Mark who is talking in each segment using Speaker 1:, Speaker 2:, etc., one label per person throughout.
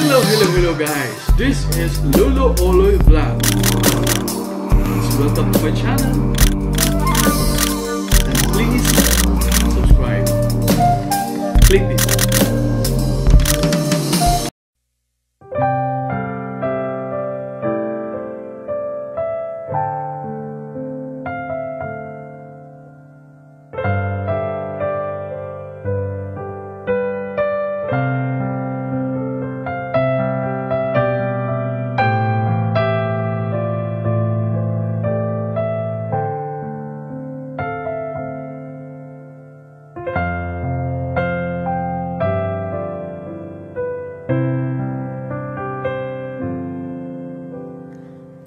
Speaker 1: Hello, hello, hello guys! This is Lolo Oloy Vlog. Please welcome to my channel. And please subscribe. Click this.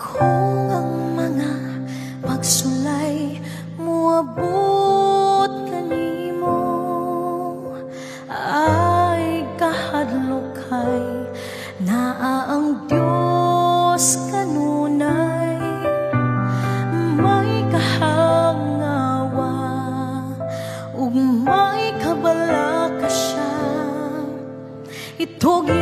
Speaker 2: Kung ang mga pagsulay muabot kanimo. Ay kahadlokay naa ang Dios kanunay. May kahangawa ug may kabala ka siya. Itugyan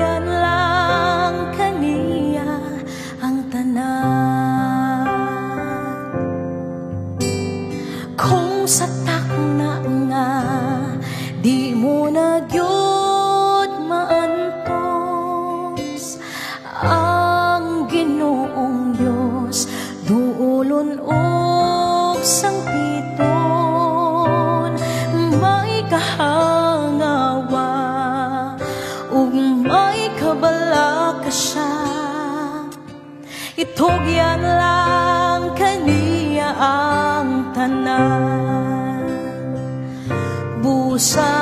Speaker 2: Itugyan lang kaniya ang tanan. Busa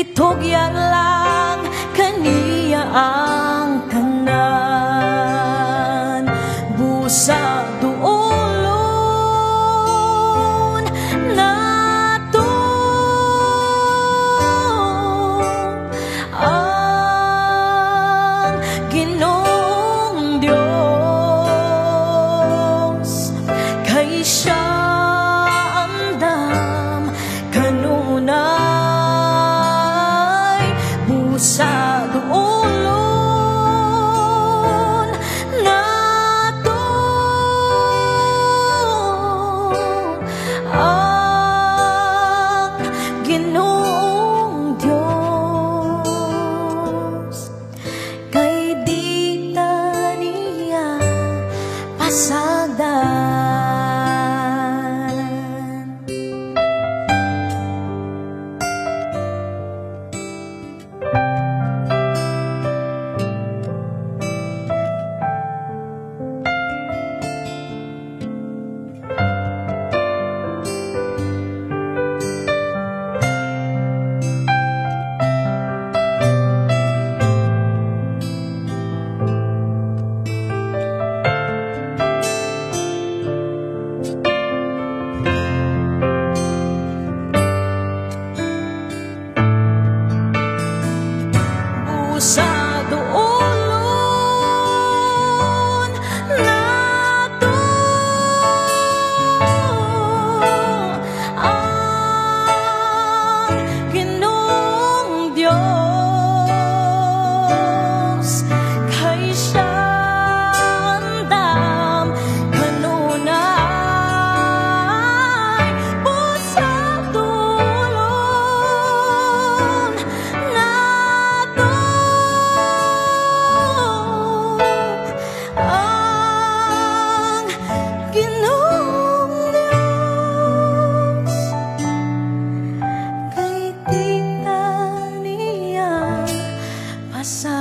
Speaker 2: Itugyan lang kaniya ang tanan Busa duolon nato ang Ginoong asa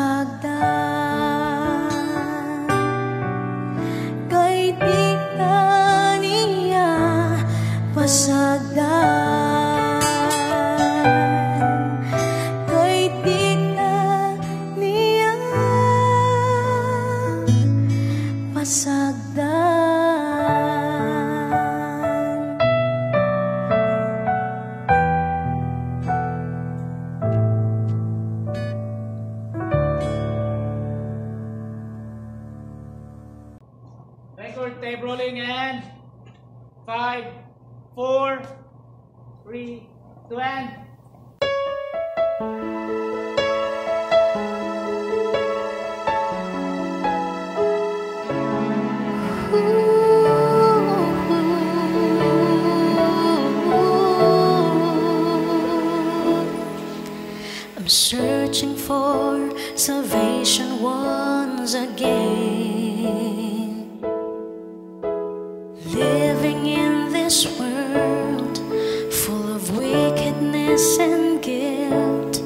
Speaker 2: wickedness and guilt.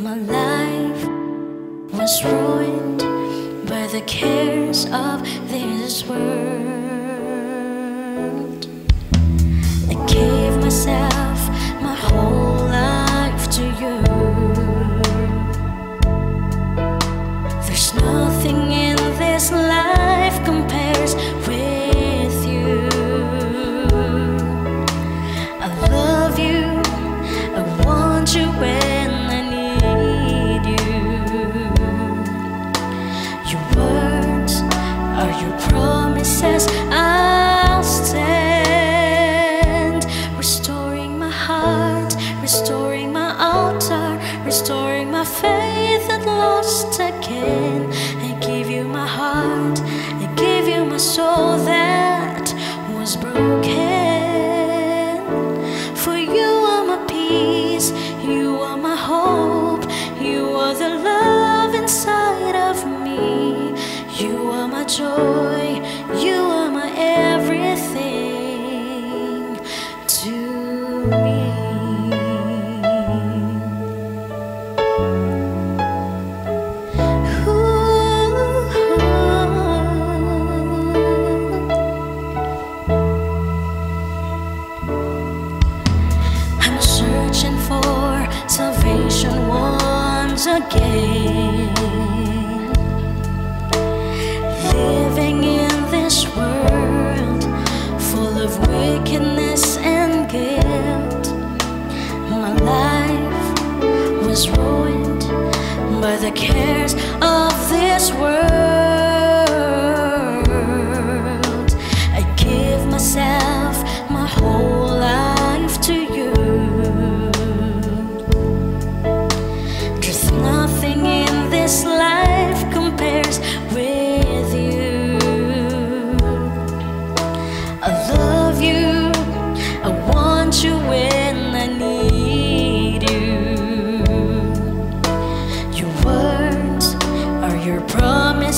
Speaker 2: My life was ruined by the cares of this world. You when I need you. Your words are your promises. I'll stand, restoring my heart, restoring my altar, restoring my faith that lost again. I give you my heart, I give you my soul that was broken. Living in this world full of wickedness and guilt. My life was ruined by the cares of this world.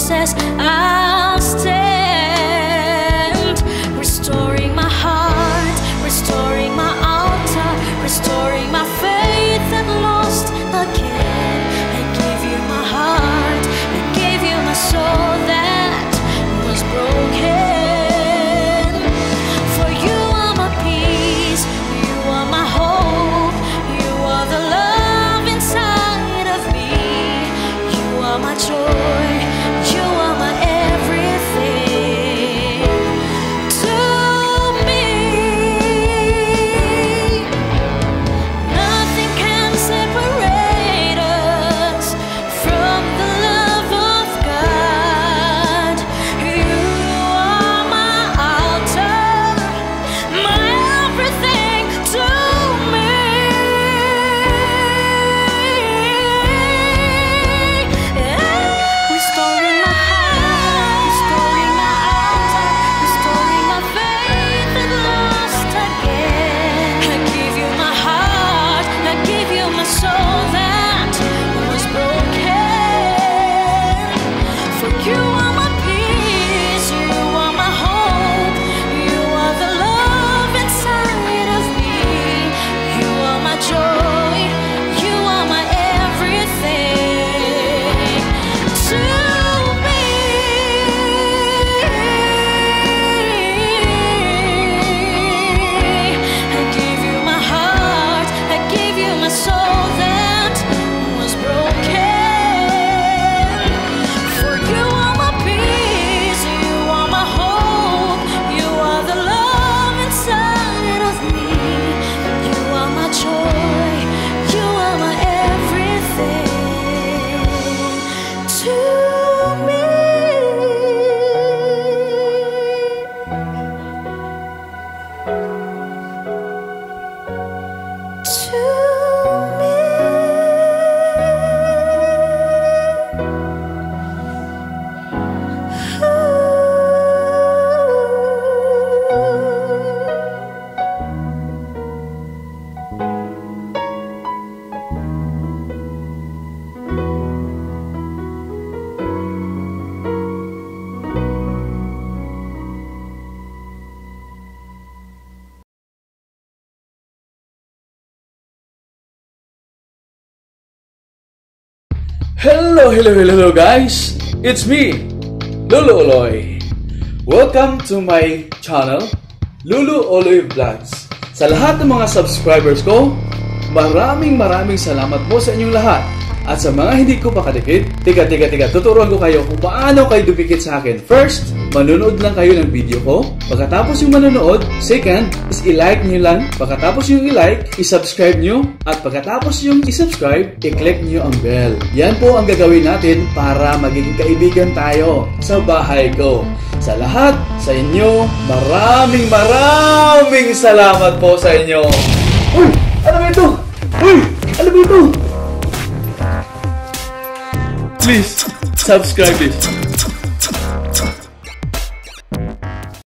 Speaker 2: process. I to
Speaker 1: Hello, hello, hello, hello guys! It's me, Lulu Oloy. Welcome to my channel, Lulu Oloy Vlogs. Sa lahat ng mga subscribers ko, maraming maraming salamat po sa inyong lahat. At sa mga hindi ko pa kadikit, tiga, tiga, tiga, tuturuan ko kayo kung paano kayo dumikit sa akin. First, manonood lang kayo ng video ko. Pagkatapos yung manonood, second, is i-like nyo lang. Pagkatapos yung i-like, i-subscribe nyo. At pagkatapos yung i-subscribe, i-click nyo ang bell. Yan po ang gagawin natin para maging kaibigan tayo sa bahay ko. Sa lahat, sa inyo, maraming maraming salamat po sa inyo. Uy! Ano ba ito? Uy! Ano ba ito? Please, subscribe this.